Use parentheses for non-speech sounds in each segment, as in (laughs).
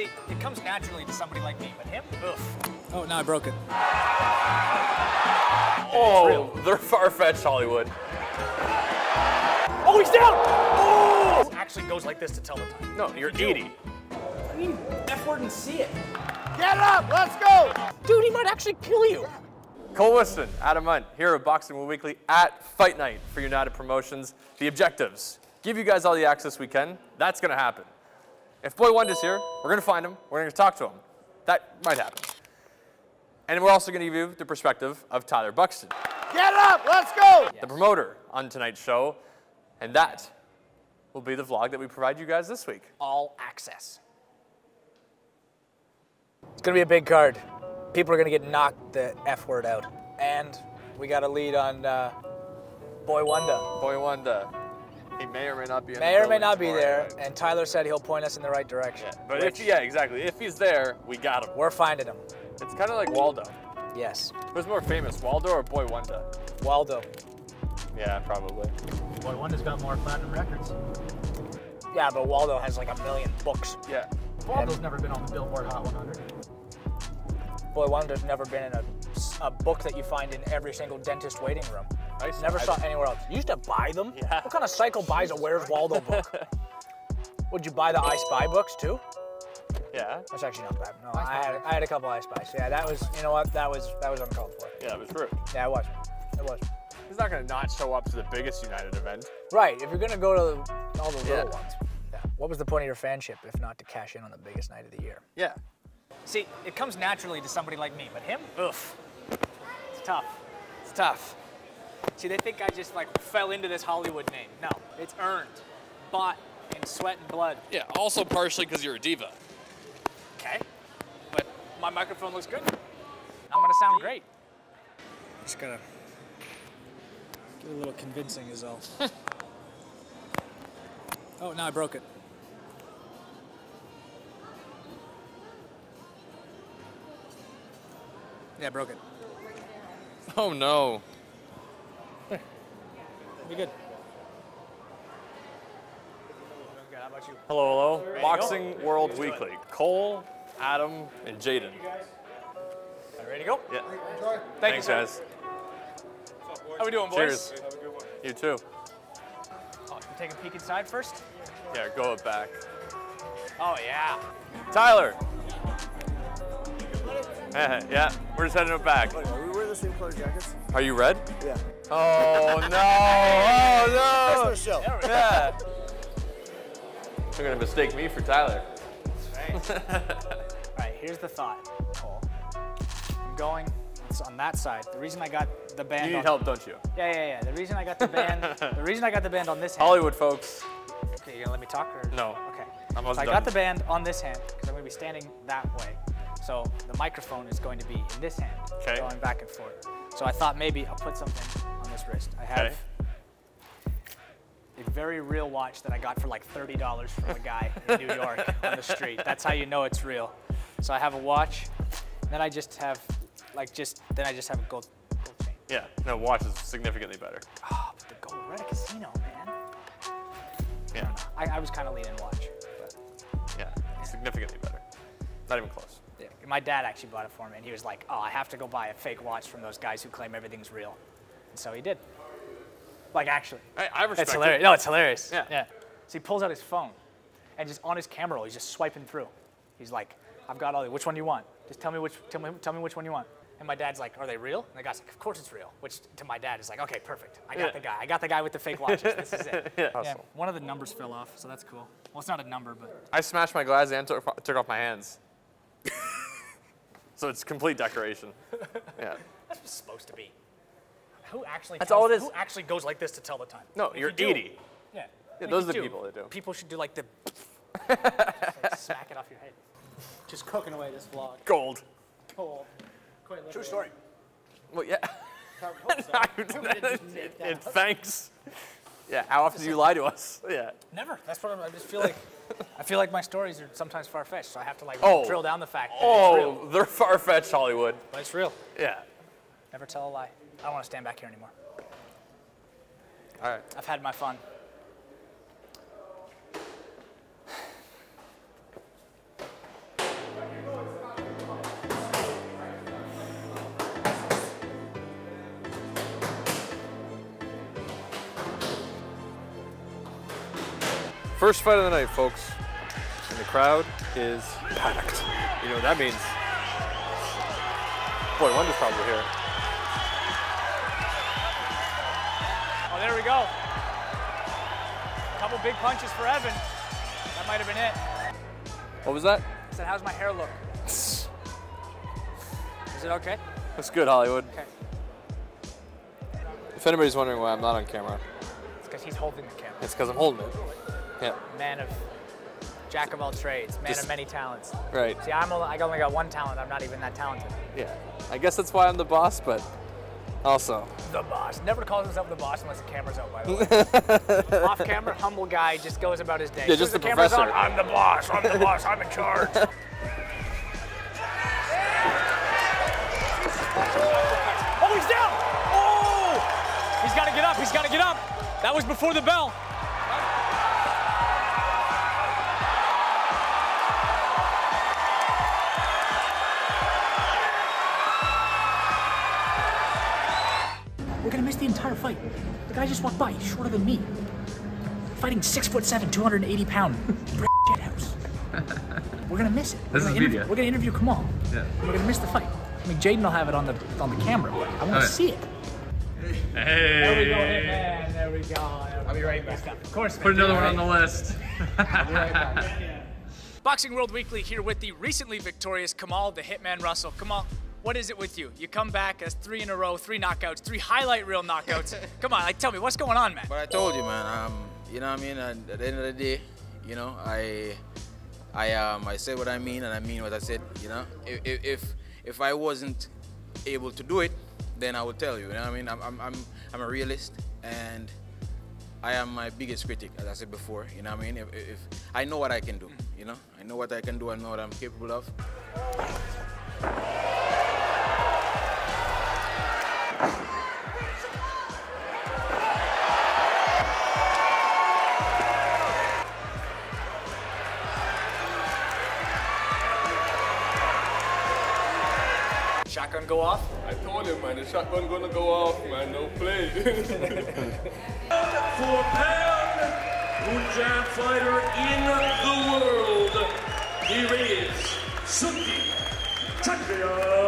See, it comes naturally to somebody like me, but him, oof. Oh, now I broke it. Oh, oh (laughs) they're far-fetched, Hollywood. Oh, he's down! Oh! It actually goes like this to tell the time. No, you're You 80. I mean, F word and see it. Get up, let's go! Dude, he might actually kill you. Cole Whiston, Adam Hunt, here at Boxing World Weekly at Fight Night for United Promotions. The objectives, give you guys all the access we can. That's gonna happen. If Boi1da's here, we're gonna find him, we're gonna talk to him. That might happen. And we're also gonna give you the perspective of Tyler Buxton, Get up, let's go! the promoter on tonight's show. And that will be the vlog that we provide you guys this week. All access. It's gonna be a big card. People are gonna get knocked the F word out. And we got a lead on uh, Boi1da. Boy Wonder, he may or may not be in the May or may not be there, night. and Tyler said he'll point us in the right direction. Yeah, but which if, yeah, exactly. If he's there, we got him. we're finding him. It's kind of like Waldo. Yes, Who's more famous, Waldo or Boi1da? Waldo. Yeah, probably. Boi1da's got more platinum records. Yeah, but Waldo has like a million books. Yeah. Waldo's never been on the Billboard Hot 100. Boi1da's never been in a, a book that you find in every single dentist waiting room. I used Never buy saw them. anywhere else. You used to buy them? Yeah. What kind of cycle buys a Where's Waldo book? (laughs) Would you buy the I Spy books too? Yeah. That's actually not bad. No, I had, I had a couple I Spies. Yeah, that was, you know what? That was that was uncalled for. Yeah, it was rude. Yeah, it was. It was. He's not gonna not show up to the biggest United event. Right. If you're gonna go to all the little ones. Yeah. What was the point of your fanship if not to cash in on the biggest night of the year? Yeah. See, it comes naturally to somebody like me, but him, oof. It's tough. It's tough. See, they think I just like fell into this Hollywood name. No, it's earned, bought in sweat and blood. Yeah. Also partially because you're a diva. Okay. But my microphone looks good. I'm gonna sound great. Just gotta get a little convincing is all. (laughs) oh, now I broke it. Yeah, I broke it. Oh no. Be good. Good. How about you? Hello, hello. Boxing World Weekly. Cole, Adam, and Jaeden. Ready to go? Yeah. Thank Thanks, you, sir. guys. How are we doing, boys? Cheers. You too. Oh, you take a peek inside first? Yeah, go it back. Oh yeah. Tyler. (laughs) Yeah, we're just heading it back. Oh, are we wearing the same color jackets? Are you red? Yeah. Oh no! Oh First show. no! Yeah. They're gonna mistake me for Tyler. (laughs) All right, here's the thought, Cole. I'm going it's on that side. The reason I got the band You need on, help, don't you? Yeah, yeah, yeah. The reason I got the (laughs) band the reason I got the band on this hand. Hollywood folks. Okay, you gonna let me talk or No. Okay. I'm so I got the band on this hand because I'm gonna be standing that way. So the microphone is going to be in this hand, Okay. going back and forth. So I thought maybe I'll put something on wrist. I have a very real watch that I got for like $30 from a guy in New (laughs) York on the street. That's how you know it's real. So I have a watch, then I just have, like, just then I just have a gold, gold chain. Yeah, no, watch is significantly better. Oh, but the gold, we're at a casino, man. Yeah, I, I was kind of leaning watch, but yeah, significantly better. Not even close. yeah. my dad actually bought it for me, and he was like, "Oh, I have to go buy a fake watch from those guys who claim everything's real," and so he did. Like actually, I, I respect it's hilarious. it. No, it's hilarious. Yeah. yeah. So he pulls out his phone, and just on his camera roll, he's just swiping through. He's like, "I've got all. the Which one do you want? Just tell me which. Tell me. Tell me which one you want." And my dad's like, "Are they real?" And the guy's like, "Of course it's real." Which to my dad is like, "Okay, perfect. I got Yeah. the guy. I got the guy with the fake watches. This is it." (laughs) Yeah. Yeah, one of the numbers fell off, so that's cool. Well, it's not a number, but I smashed my glasses and took, took off my hands. (laughs) so it's complete decoration. (laughs) Yeah. that's what's supposed to be. Who actually? That's tells- all it is. Who actually goes like this to tell the time? No, If you're you do- 80. Yeah. Yeah, those are the people that do. People should do like the. like (laughs) smack it off your head. Just cooking away this vlog. Gold. Cool. Quite True story. Well, yeah. Hope so. and thanks. Yeah, how often do you lie to us? (laughs) Yeah. Never. That's what I'm, I just feel like. I feel like my stories are sometimes far fetched, so I have to like Oh. drill down the fact that it's oh, real. Oh, they're far fetched, Hollywood. But it's real. Yeah. Never tell a lie. I don't want to stand back here anymore. All right. I've had my fun. First fight of the night, folks. And the crowd is packed. You know what that means. Boi1da's probably here. There we go. A Couple big punches for Evan. That might have been it. What was that? I said, how's my hair look? (laughs) Is it okay? Looks good, Hollywood. Okay. If anybody's wondering why I'm not on camera, It's because he's holding the camera. it's because I'm holding it. Yeah, Man of, jack of all trades, man Just- of many talents. right. See, I'm only, I only got one talent. I'm not even that talented. Yeah. I guess that's why I'm the boss, but also. The boss. Never calls himself the boss unless the camera's out, by the way. (laughs) Off camera, humble guy, just goes about his day. Yeah, just as the camera's on, professor. I'm the boss, I'm the boss, I'm in charge. (laughs) oh, he's down! Oh! He's got to get up, he's got to get up. That was before the bell. Fight. The guy just walked by. He's shorter than me. Fighting six foot seven, 280 pound (laughs) shit house. We're gonna miss it. We're gonna is interview, media. We're gonna interview Kamal. Yeah. We're gonna miss the fight. I mean, Jaeden will have it on the on the camera, but I want to Alright. see it. Hey. There we go, Hitman. There we go. (laughs) I'll be right back. Of course. Put another one on the list. Boxing World Weekly here with the recently victorious Kamal the Hitman Russell. Kamal, what is it with you? You come back as three in a row, three knockouts, three highlight reel knockouts. (laughs) come on, like tell me what's going on, man. But I told you, man. Um, you know what I mean. At the end of the day, you know, I, I um, I said what I mean, and I mean what I said. You know, if if if, I wasn't able to do it, then I would tell you. You know what I mean? I'm I'm I'm, I'm a realist, and I am my biggest critic, as I said before. You know what I mean? If, if I know what I can do, you know, I know what I can do. I know what I'm capable of. Shotgun go off. I told him, man, the shotgun gonna go off, man. No play. (laughs) four pound Punjab fighter in the world. Here is Suki Chakria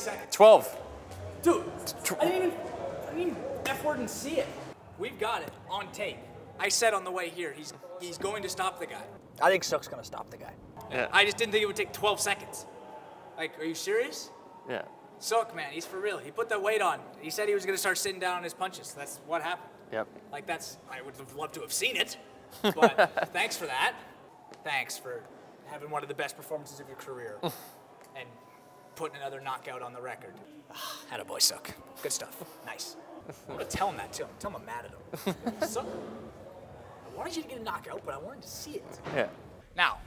seconds. 12. Dude, I didn't even, I didn't even F word and see it. We've got it on tape. I said on the way here, he's he's going to stop the guy. I think Sook's gonna stop the guy. Yeah. I just didn't think it would take 12 seconds. Like, are you serious? Yeah. Sook, man, he's for real. He put that weight on. He said he was gonna start sitting down on his punches. That's what happened. Yep. Like that's I would have loved to have seen it, (laughs) but thanks for that. Thanks for having one of the best performances of your career (laughs) and putting another knockout on the record. (sighs) Had a boy, suck. Good stuff. Nice. I'm gonna tell him that too. Tell him I'm mad at him. (laughs) Sook, I wanted you to get a knockout, but I wanted to see it. Yeah. Now,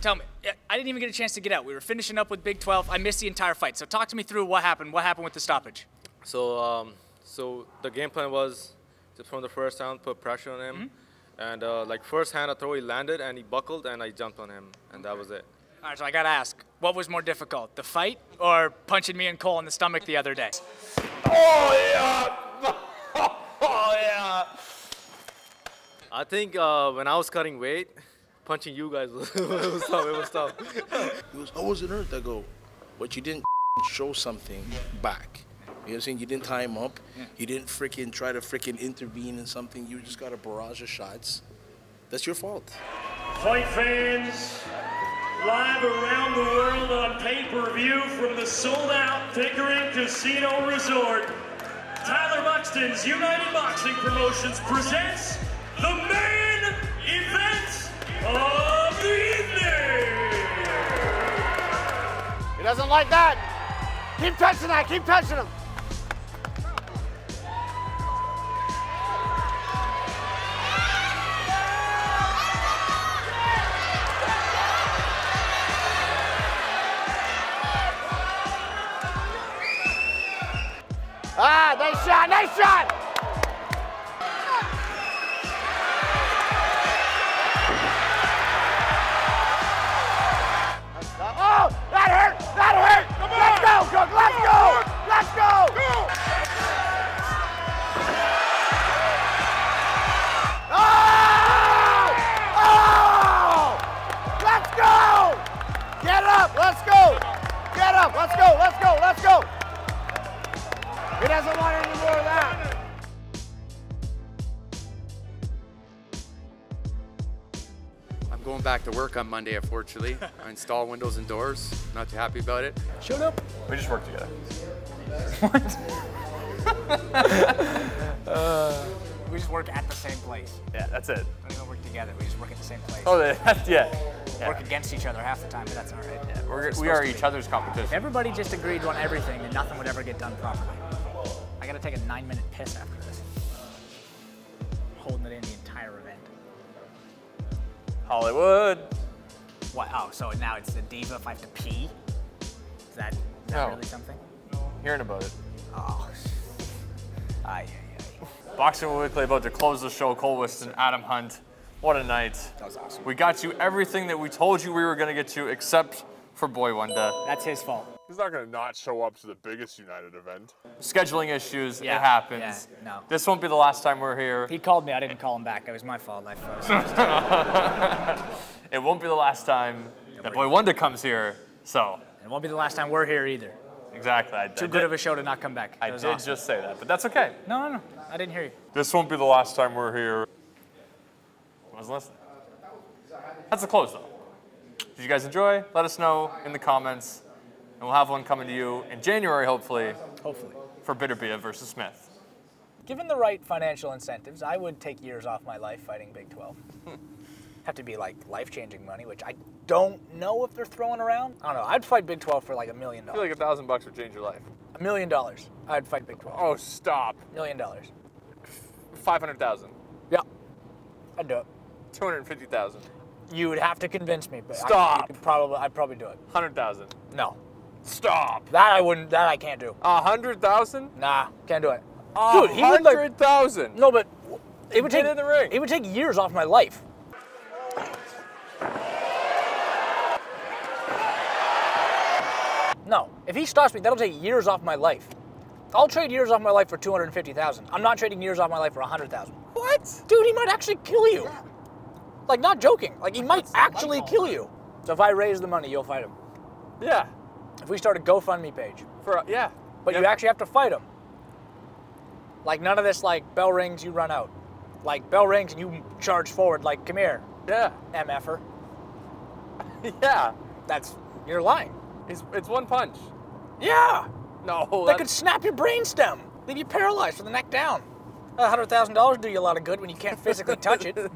tell me. I didn't even get a chance to get out. We were finishing up with Big 12. I missed the entire fight. So talk to me through what happened. What happened with the stoppage? So, um, so the game plan was to, from the first round put pressure on him, Mm-hmm. and uh, like first hand I throw he landed and he buckled and I jumped on him and that was it. All right, so I gotta ask, what was more difficult, the fight or punching me and Cole in the stomach the other day? Oh, yeah. (laughs) Oh, yeah. I think uh, when I was cutting weight, punching you guys (laughs) was, was tough. It was tough. He goes, I wasn't hurt. I go, but you didn't (laughs) show something back. You know what I'm saying? You didn't tie him up. You didn't freaking try to freaking intervene in something. You just got a barrage of shots. That's your fault. Fight fans, live around the world on pay-per-view from the sold-out Pickering Casino Resort. Tyler Buxton's United Boxing Promotions presents the main event of the evening. He doesn't like that. Keep touching that. Keep touching him. Work on Monday, unfortunately. (laughs) I install windows and doors. Not too happy about it. Showed up. We just work together. (laughs) (laughs) Uh, we just work at the same place. Yeah, that's it. We don't work together. We just work at the same place. Oh, that's, yeah. yeah. Work against each other half the time, but that's all right. Yeah, We're, we are each other's competition. Everybody just agreed on everything, and nothing would ever get done properly. I gotta take a nine-minute piss after this. Holding it in the entire event. Hollywood. What? Oh, so now it's a diva if I have to pee? Is that, is that No. really something? Hearing about it. Oh. Aye, aye, Boxing Weekly about to close the show. Cole Whiston, Adam Hunt. What a night. That was awesome. We got you everything that we told you we were going to get you, except for Boi1da. That's his fault. He's not going to not show up to the biggest United event. Scheduling issues, Yeah, it happens. yeah, no. This won't be the last time we're here. He called me. I didn't call him back. It was my fault. I froze. (laughs) (laughs) it won't be the last time that Boi1da comes here. So, it won't be the last time we're here either. exactly. I, Too I good did, of a show to not come back. I That was did awesome. just say that, but that's okay. No, no, no. I didn't hear you. This won't be the last time we're here. I was listening. That's the close, though. Did you guys enjoy? Let us know in the comments, and we'll have one coming to you in January, hopefully, Hopefully. for Bitterbia versus Smith. Given the right financial incentives, I would take years off my life fighting Big 12. (laughs) Have to be like life changing money, which I don't know if they're throwing around. I don't know. I'd fight Big 12 for like a million dollars. I feel like a thousand bucks would change your life. A million dollars. I'd fight Big 12. Oh, stop. Million dollars. 500,000. Yeah. I'd do it. 250,000. You would have to convince me, but I- Stop. could probably, I'd probably do it. 100,000. No. Stop. That I wouldn't, that I can't do. A 100,000? Nah, can't do it. A Dude, he would like, 100,000. no, but it would Get take, in the ring. it would take years off my life. No, if he stops me, that'll take years off my life. I'll trade years off my life for 250,000. I'm not trading years off my life for 100,000. What? Dude, he might actually kill you. Like, not joking. Like, he might actually kill you. So if I raise the money, you'll fight him. Yeah. If we start a GoFundMe page, For uh, yeah. but you actually have to fight them. Like, none of this, like, bell rings, you run out. Like, bell rings and you charge forward, like, come here, Yeah. MFer. (laughs) Yeah. That's, you're lying. It's, it's one punch. Yeah. No. That could snap your brain stem, leave you paralyzed from the neck down. A hundred thousand dollars do you a lot of good when you can't physically touch it. (laughs)